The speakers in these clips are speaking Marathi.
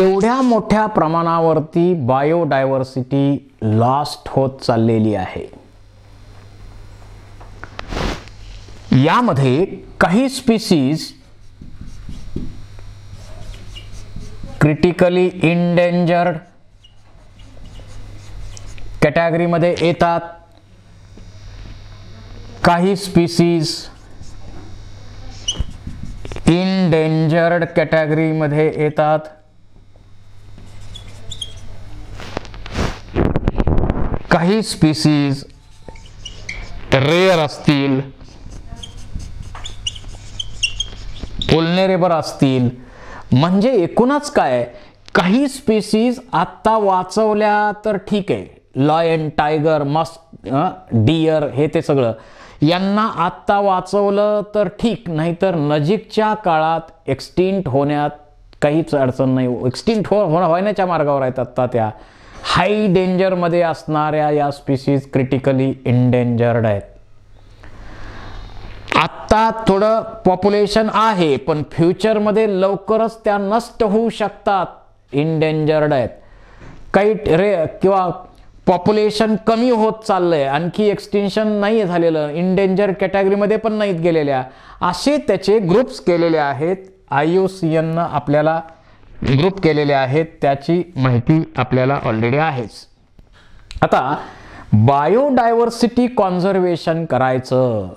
एवढ्या मोठ्या प्रमाणावरती बायोडायव्हर्सिटी लॉस्ट होत चाललेली आहे. यामध्ये काही स्पीसीज क्रिटिकली इनडेंजर्ड कॅटेगरीमध्ये येतात. काही स्पीसीज इनडेंजर्ड कॅटेगरीमध्ये येतात. काही स्पीसीज रेअर असतील पुलनेरेबर असतील. म्हणजे एकूणच काय? काही स्पीसीज आत्ता वाचवल्या तर ठीक आहे. लॉयन टायगर मस्क डियर हे ते सगळं. यांना आत्ता वाचवलं तर ठीक नाहीतर नजीकच्या काळात एक्सटिंट होण्यात काहीच अडचण नाही. एक्सटिंट हो होण्याच्या मार्गावर आहेत आत्ता त्या. हाय डेंजरमध्ये असणाऱ्या या स्पीसीज क्रिटिकली इंडेंजर्ड आहेत. आत्ता थोडं पॉप्युलेशन आहे पण फ्युचरमध्ये लवकरच त्या नष्ट होऊ शकतात इंडेंजर्ड आहेत. काही रे किंवा पॉप्युलेशन कमी होत चाललंय आणखी एक्सटेन्शन नाही झालेलं इंडेंजर कॅटेगरीमध्ये पण नाहीत गेलेल्या. असे त्याचे ग्रुप्स केलेले आहेत आय यू सी एननं आपल्याला ग्रुप केलेले आहेत त्याची माहिती आपल्याला ऑलरेडी आहेच. आता बायोडायव्हर्सिटी कॉन्झर्वेशन करायचं.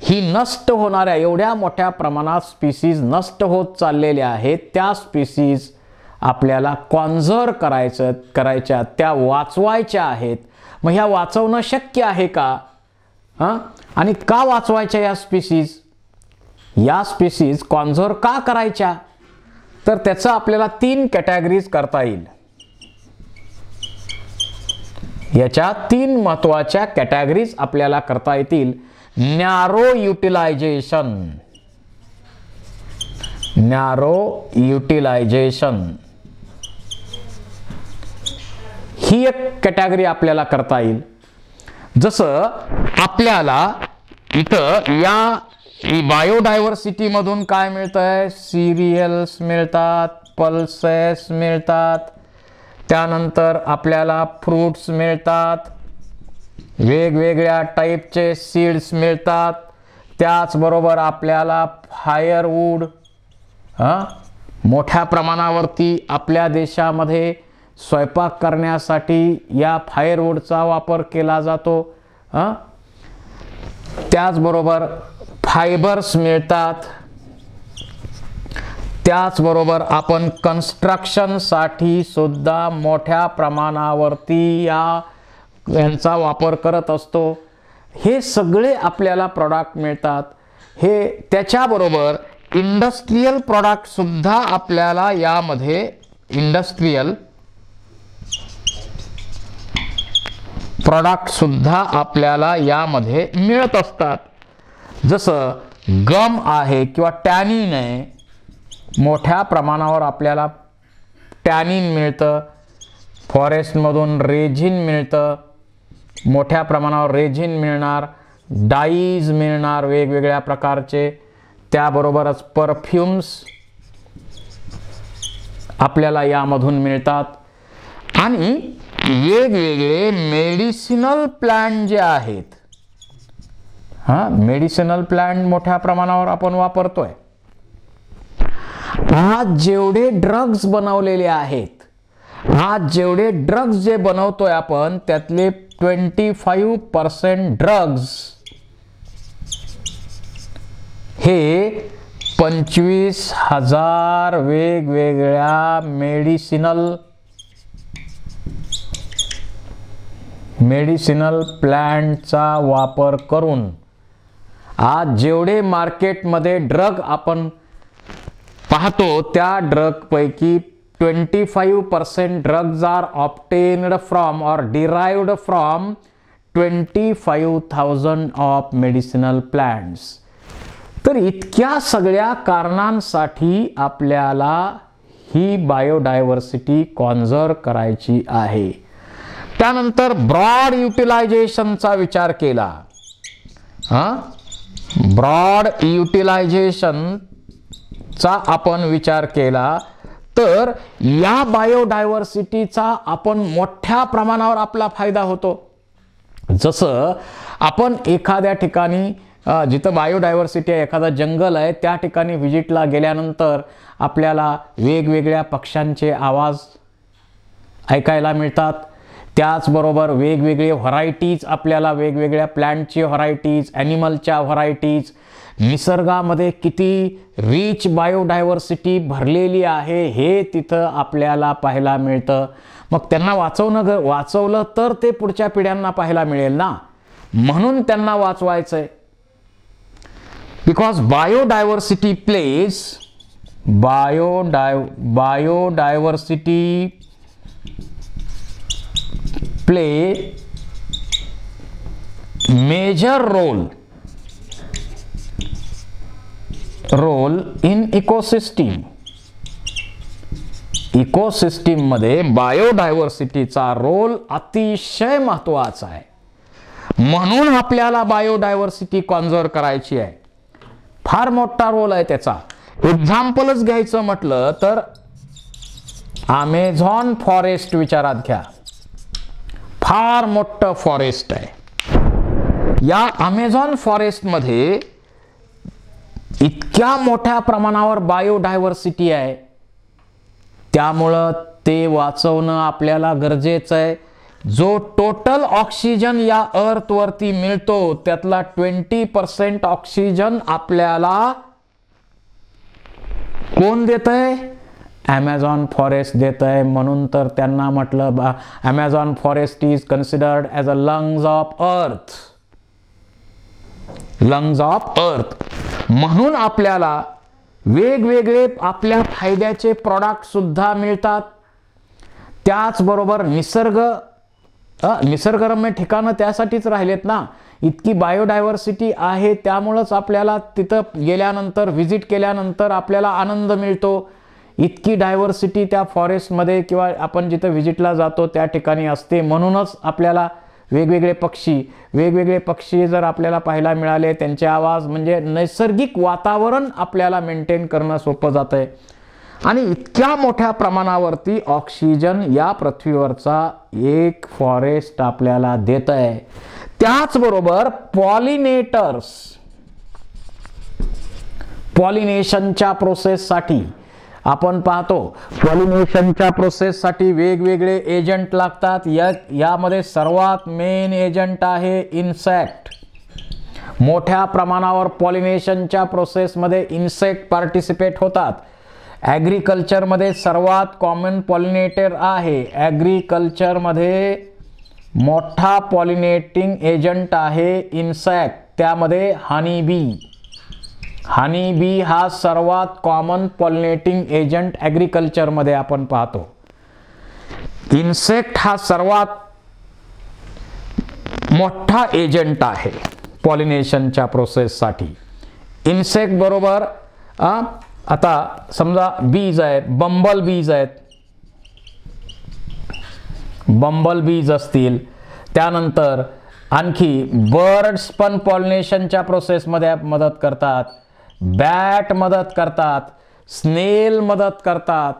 ही नष्ट होणाऱ्या एवढ्या मोठ्या प्रमाणात स्पीसीज नष्ट होत चाललेल्या आहेत त्या स्पीसीज आपल्याला कॉन्झर्व करायचं करायच्या त्या वाचवायच्या आहेत. मग ह्या वाचवणं शक्य आहे का? हां? आणि का वाचवायच्या या स्पीसीज या स्पीसीज कॉन्झर्व का करायच्या? तर त्याचं आपल्याला तीन कॅटेगरीज करता येईल. याच्या तीन महत्त्वाच्या कॅटेगरीज आपल्याला करता येतील. नॅरो युटिलायझेशन नॅरो युटिलायझेशन ही एक कॅटेगरी आपल्याला करता येईल. जसं आपल्याला इथं या बायोडायव्हर्सिटी मधून काय मिळतंय? सिरियल्स मिळतात पल्सेस मिळतात त्यानंतर आपल्याला फ्रूट्स मिळतात वेगवेगळ्या टाईपचे सीड्स मिळतात त्याचबरोबर आपल्याला फायरवूड हां? मोठ्या प्रमाणावरती आपल्या देशामध्ये स्वयंपाक करण्यासाठी या फायरवूडचा वापर केला जातो त्याचबरोबर फायबर्स मिळतात. त्याचबरोबर आपण कन्स्ट्रक्शनसाठी सुद्धा मोठ्या प्रमाणावरती या यांचा वापर करत असतो. हे सगळे आपल्याला प्रॉडक्ट मिळतात. हे त्याच्याबरोबर इंडस्ट्रीयल प्रॉडक्टसुद्धा आपल्याला यामध्ये इंडस्ट्रीयल प्रॉडक्टसुद्धा आपल्याला यामध्ये मिळत असतात. जसं गम आहे किंवा टॅनिन आहे मोठ्या प्रमाणावर आपल्याला टॅनिन मिळतं फॉरेस्टमधून रेझिन मिळतं मोठ्या प्रमाणावर रेझिन मिळणार डाईज मिळणार वेगवेगळ्या प्रकारचे त्याबरोबरच परफ्युम्स आपल्याला यामधून मिळतात. आणि वेगवेगळे मेडिसिनल प्लांट जे आहेत हां मेडिसिनल प्लांट मोठ्या प्रमाणावर आपण वापरतोय. आज जेवढे ड्रग्ज बनवलेले आहेत आज जेवढे ड्रग्ज जे बनवतोय आपण त्यातले ट्वेंटी फाईव्ह पर्सेंट ड्रग्ज हे पंचवीस हजार वेगवेगळ्या मेडिसिनल मेडिसिनल प्लॅन्टचा वापर करून आज जेवढे मार्केटमध्ये ड्रग आपण पाहतो त्या ड्रगपैकी twenty five percent drugs are obtained from or derived from twenty five thousand of medicinal plants. तर इतक्या सगळ्या कारणांसाठी आपल्याला ही बायोडायव्हर्सिटी कॉन्झर्व करायची आहे. त्यानंतर ब्रॉड युटिलायझेशनचा विचार केला. हां? ब्रॉड युटिलायझेशनचा आपण विचार केला तर या बायोडायव्हर्सिटीचा आपण मोठ्या प्रमाणावर आपला फायदा होतो. जसं आपण एखाद्या ठिकाणी जिथं बायोडायव्हर्सिटी आहे एखादा जंगल आहे त्या ठिकाणी व्हिजिटला गेल्यानंतर आपल्याला वेगवेगळ्या पक्ष्यांचे आवाज ऐकायला मिळतात. त्याचबरोबर वेगवेगळे व्हरायटीज आपल्याला वेगवेगळ्या प्लॅन्टचे व्हरायटीज ॲनिमलच्या व्हरायटीज. निसर्गामध्ये किती रिच बायोडायव्हर्सिटी भरलेली आहे हे तिथं आपल्याला पाहायला मिळतं. मग त्यांना वाचवणं ग वाचवलं तर ते पुढच्या पिढ्यांना पाहायला मिळेल ना? म्हणून त्यांना वाचवायचं आहे because biodiversity plays बायोडाय biodiversity play major role role in ecosystem. मध्ये बायोडायव्हर्सिटीचा रोल अतिशय महत्त्वाचा आहे. म्हणून आपल्याला बायोडायव्हर्सिटी कॉन्झर्व करायची आहे. फार मोठा रोल आहे त्याचा. एक्झाम्पलच घ्यायचं म्हटलं तर अमेझॉन फॉरेस्ट विचारात घ्या. फार मोठं फॉरेस्ट आहे. या अमेझॉन फॉरेस्टमध्ये इतक्या मोठ्या प्रमाणावर बायोडायव्हर्सिटी आहे. त्यामुळं ते वाचवणं आपल्याला गरजेचं आहे. जो टोटल ऑक्सिजन या अर्थवरती मिळतो त्यातला ट्वेंटी पर्सेंट ऑक्सिजन आपल्याला कोण देत आहे ॲमेझॉन फॉरेस्ट देत आहे. म्हणून तर त्यांना म्हटलं बा Amazon forest is considered as a lungs of earth lungs of earth म्हणून आपल्याला वेगवेगळे आपल्या फायद्याचे प्रॉडक्ट सुद्धा मिळतात. त्याचबरोबर निसर्ग निसर्गरम्य ठिकाणं त्यासाठीच राहिलेत ना. इतकी बायोडायव्हर्सिटी आहे त्यामुळंच आपल्याला तिथं गेल्यानंतर व्हिजिट केल्यानंतर आपल्याला आनंद मिळतो. इतकी डायव्हर्सिटी त्या फॉरेस्टमध्ये किंवा आपण जिथं व्हिजिटला जातो त्या ठिकाणी असते. म्हणूनच आपल्याला वेगवेगळे पक्षी वेगवेगळे पक्षी जर आपल्याला पाहायला मिळाले त्यांचे आवाज म्हणजे नैसर्गिक वातावरण आपल्याला मेंटेन करणं सोपं जातं आहे आणि इतक्या मोठ्या प्रमाणावरती ऑक्सिजन या पृथ्वीवरचा एक फॉरेस्ट आपल्याला देत आहे त्याचबरोबर पॉलिनेटर्स पॉलिनेशनच्या प्रोसेससाठी आपण पाहतो पॉलिनेशनच्या प्रोसेससाठी वेगवेगळे एजंट लागतात. या यामध्ये सर्वात मेन एजंट आहे इन्सेक्ट मोठ्या प्रमाणावर पॉलिनेशनच्या प्रोसेसमध्ये इन्सेक्ट पार्टिसिपेट होतात. ॲग्रिकल्चरमध्ये सर्वात कॉमन पॉलिनेटर आहे. ॲग्रिकल्चरमध्ये मोठा पॉलिनेटिंग एजंट आहे इन्सेक्ट त्यामध्ये हनी बी हनी बी हा सर्वात कॉमन पॉलिनेटिंग एजंट ॲग्रिकल्चरमध्ये आपण पाहतो. इन्सेक्ट हा सर्वात मोठा एजंट आहे पॉलिनेशनच्या प्रोसेससाठी इन्सेक्ट बरोबर आ, आता समजा बीज आहेत बंबल बीज आहेत. बंबल बीज असतील. त्यानंतर आणखी बर्ड्स पण पॉलिनेशनच्या प्रोसेसमध्ये मदत करतात. बॅट मदत करतात स्नेल मदत करतात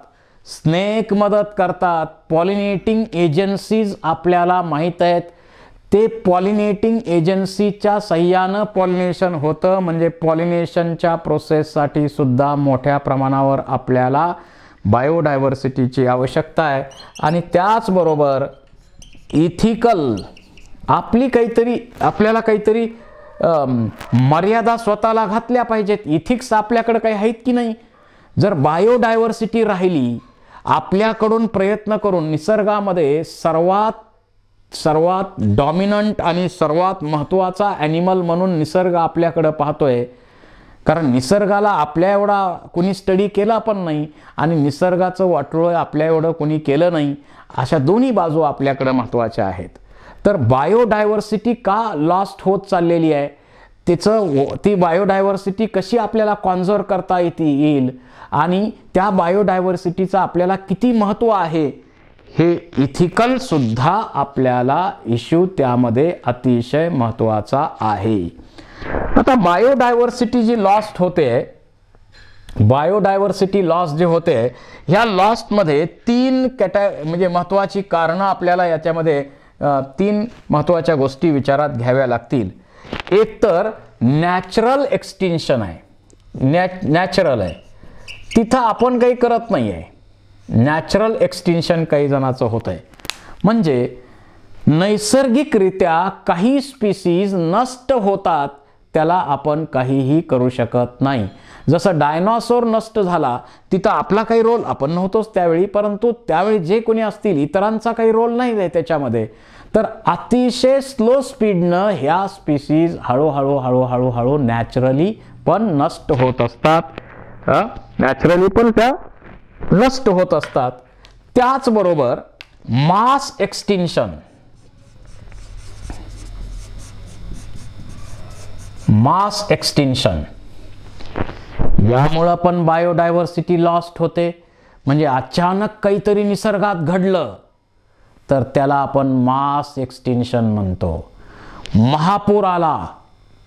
स्नेक मदत करतात. पॉलिनेटिंग एजन्सीज आपल्याला माहीत आहेत. ते पॉलिनेटिंग एजन्सीच्या सह्यानं पॉलिनेशन होतं. म्हणजे पॉलिनेशनच्या प्रोसेससाठी सुद्धा मोठ्या प्रमाणावर आपल्याला बायोडायव्हर्सिटीची आवश्यकता आहे. आणि त्याचबरोबर इथिकल आपली काहीतरी आपल्याला काहीतरी मर्यादा स्वतःला घातल्या पाहिजेत. इथिक्स आपल्याकडे काही आहेत की नाही? जर बायोडायव्हर्सिटी राहिली आपल्याकडून प्रयत्न करून निसर्गामध्ये सर्वात सर्वात डॉमिनंट आणि सर्वात महत्त्वाचा ॲनिमल म्हणून निसर्ग आपल्याकडं पाहतोय. कारण निसर्गाला आपल्या एवढा कुणी स्टडी केला पण नाही आणि निसर्गाचं वाटोळं आपल्या एवढं कुणी केलं नाही अशा दोन्ही बाजू आपल्याकडं महत्त्वाच्या आहेत. तर बायोडायव्हर्सिटी का लॉस्ट होत चाललेली आहे? तिचं ती बायोडायव्हर्सिटी कशी आपल्याला कॉन्झर्व करता येते येईल? आणि त्या बायोडायव्हर्सिटीचं आपल्याला किती महत्त्व आहे? हे इथिकल सुद्धा आपल्याला इश्यू त्यामध्ये अतिशय महत्त्वाचा आहे. आता बायोडायव्हर्सिटी जी लॉस्ट होते बायोडायव्हर्सिटी लॉस जे होते ह्या लॉसमध्ये तीन कॅटा म्हणजे महत्त्वाची कारणं आपल्याला याच्यामध्ये तीन महत्त्वाच्या गोष्टी विचारात घ्याव्या लागतील. एक तर नॅचरल एक्सटिन्शन आहे. नॅ नॅचरल आहे. तिथं आपण काही करत नाही आहे नॅचरल एक्सटिन्शन काही जणाचं होत आहे म्हणजे नैसर्गिकरित्या काही स्पीसीज नष्ट होतात त्याला आपण काहीही करू शकत नाही. जसं डायनॉसोर नष्ट झाला तिथं आपला काही रोल आपण नव्हतोच त्यावेळी परंतु त्यावेळी जे कोणी असतील इतरांचा काही रोल नाही आहे त्याच्यामध्ये. तर अतिशय स्लो स्पीडनं ह्या स्पीसीज हळूहळू हळूहळू हळू नॅचरली पण नष्ट होत असतात. नॅचरली पण त्या नष्ट होत असतात. त्याचबरोबर मास एक्सटिन्शन मास एक्सटेन्शन. यामुळं पण बायोडायव्हर्सिटी लॉस्ट होते. म्हणजे अचानक काहीतरी निसर्गात घडलं तर त्याला आपण मास एक्सटेन्शन म्हणतो. महापूर आला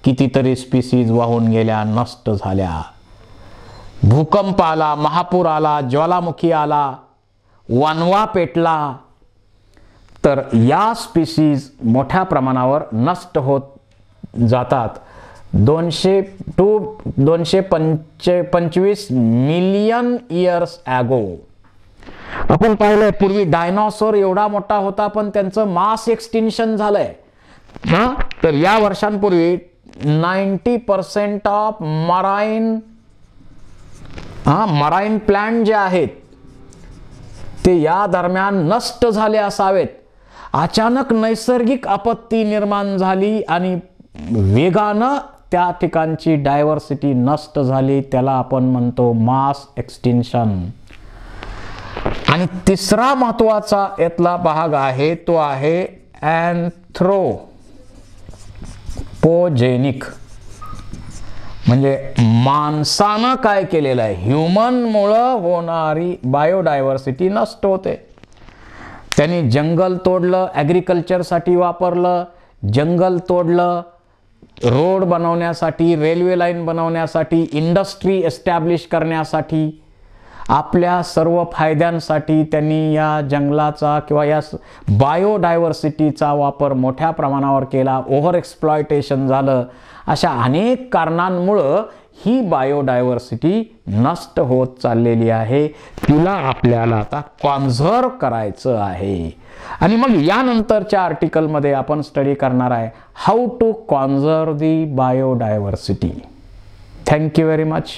कितीतरी स्पीसीज वाहून गेल्या नष्ट झाल्या. भूकंप आला महापूर आला ज्वालामुखी आला वनवा पेटला तर या स्पीसीज मोठ्या प्रमाणावर नष्ट होत जातात. दोनशे टू दोनशे पंचे पंचवीस मिलियन इयर्स ॲगो आपण पाहिलंय पूर्वी डायनॉसॉर एवढा मोठा होता पण त्यांचं मास एक्सटिन्शन झालंय. हा? तर या वर्षांपूर्वी नाईन्टी पर्सेंट ऑफ मराईन हा मराईन प्लॅन्ट जे आहेत ते या दरम्यान नष्ट झाले असावेत. अचानक नैसर्गिक आपत्ती निर्माण झाली आणि वेगानं त्या ठिकाणची डायव्हर्सिटी नष्ट झाली त्याला आपण म्हणतो मास एक्सटेन्शन आणि तिसरा महत्त्वाचा यातला भाग आहे तो आहे अँथ्रोपोजेनिक म्हणजे माणसानं काय केलेलं आहे? ह्युमनमुळं होणारी बायोडायव्हर्सिटी नष्ट होते. त्यांनी जंगल तोडलं ॲग्रिकल्चरसाठी वापरलं जंगल तोडलं रोड बनवण्यासाठी रेल्वे लाईन बनवण्यासाठी इंडस्ट्री एस्टॅब्लिश करण्यासाठी आपल्या सर्व फायद्यांसाठी त्यांनी या जंगलाचा किंवा या बायोडायव्हर्सिटीचा वापर मोठ्या प्रमाणावर केला. ओव्हर एक्सप्लॉयटेशन झालं. अशा अनेक कारणांमुळं ही बायोडायव्हर्सिटी नष्ट होत चाललेली आहे. तिला आपल्याला आता कॉन्झर्व करायचं आहे. आणि मग यानंतरच्या आर्टिकलमध्ये आपण स्टडी करणार आहे how to conserve the biodiversity thank you very much